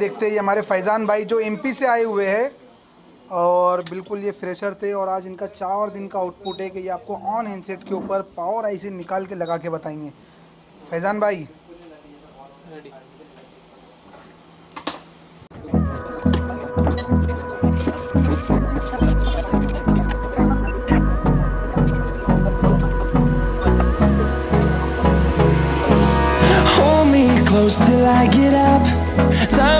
देखते हैं ये हमारे फैज़ान भाई जो एमपी से आए हुए हैं। और बिल्कुल ये फ्रेशर थे और आज इनका चार दिन का आउटपुट है कि ये आपको ऑन हैंडसेट के ऊपर पावर आई से निकाल के लगा के बताएँगे। फैज़ान भाई। Close till I get up. Time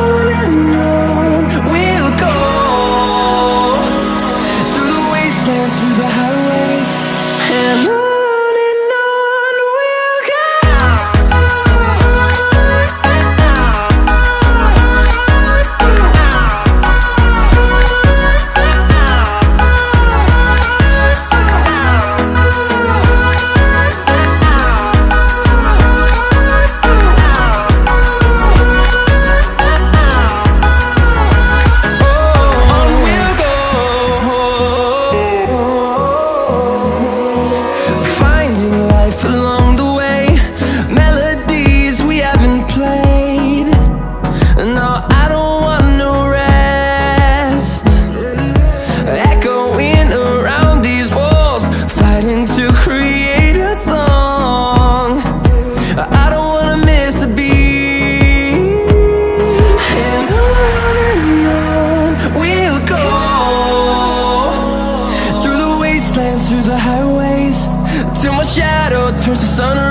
towards the sunrise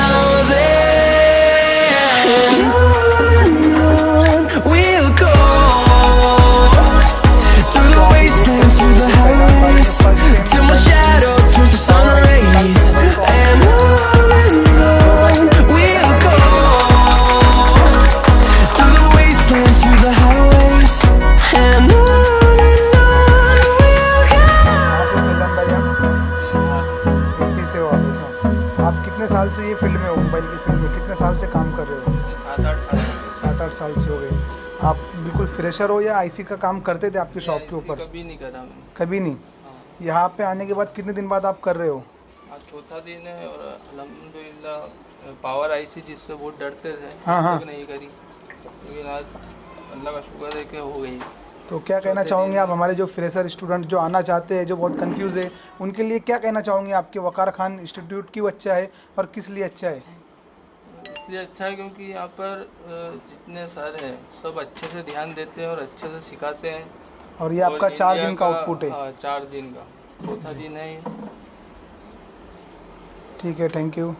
Field में हो मोबाइल की फ़ील्ड में। कितने साल से काम कर रहे हो? सात आठ साल सात आठ साल से हो गए। आप बिल्कुल फ्रेशर हो या आईसी का काम करते थे आपकी शॉप के ऊपर? कभी नहीं करा कभी नहीं? हाँ। यहाँ पे आने के बाद कितने दिन बाद आप कर रहे हो? आज चौथा दिन है और अल्हम्दुलिल्लाह पावर आई सी जिससे बहुत डरते थे हाँ, हाँ। नहीं करी। लेकिन आज अल्लाह का शुक्र है कि हो गई। तो क्या कहना चाहोगे आप? हमारे जो फ्रेशर स्टूडेंट जो आना चाहते हैं जो बहुत कंफ्यूज है उनके लिए क्या कहना चाहोगे आपके वकार खान इंस्टीट्यूट क्यों अच्छा है और किस लिए अच्छा है? इसलिए अच्छा है क्योंकि यहाँ पर जितने सर हैं सब अच्छे से ध्यान देते हैं और अच्छे से सिखाते हैं। और ये आपका चार दिन का आउटपुट है। हाँ चार दिन का। चौथा दिन है ठीक है थैंक यू